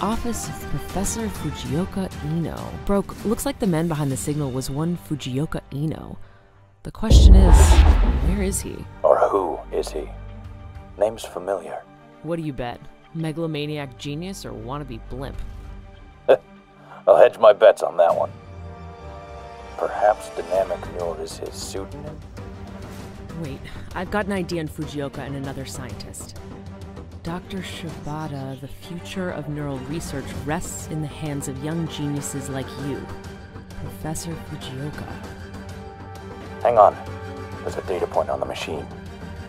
office of Professor Fujioka Ino. Broke, looks like the man behind the signal was one Fujioka Ino. The question is, where is he? Or who is he? Name's familiar. What do you bet? Megalomaniac genius or wannabe blimp? I'll hedge my bets on that one. Perhaps Dynamic Neural is his pseudonym? Wait, I've got an idea on Fujioka and another scientist. Dr. Shibata, the future of neural research rests in the hands of young geniuses like you, Professor Fujioka. Hang on. There's a data point on the machine.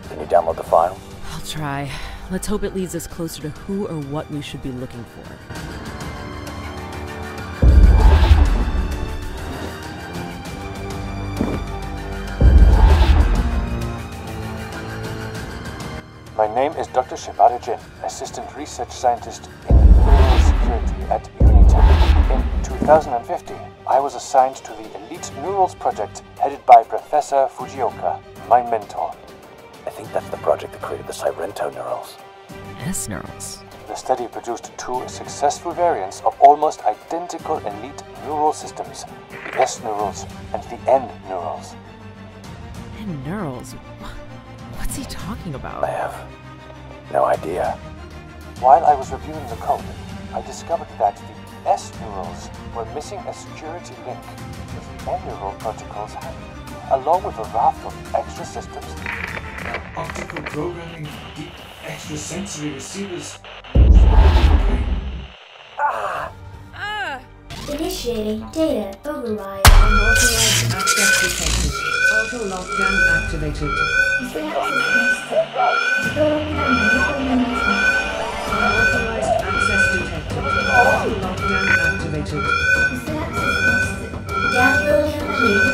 Can you download the file? I'll try. Let's hope it leads us closer to who or what we should be looking for. My name is Dr. Shibata Jin, Assistant Research Scientist in Neural Security at Unitech. In 2015, I was assigned to the Elite Neurals Project headed by Professor Fujioka, my mentor. I think that's the project that created the Sairento neurals. S neurals. The study produced two successful variants of almost identical elite neural systems the S neurals and the N neurals. And neurals. What's he talking about? I about? have no idea. While I was reviewing the code, I discovered that the S neurals were missing a security link with the N neural protocols had, along with a raft of extra systems. optical programming, the extra sensory receivers. Ah! Ah! Initiating data override. Unauthorized access detected. Auto lockdown activated. Unauthorized access detected. Lockdown activated. Download complete.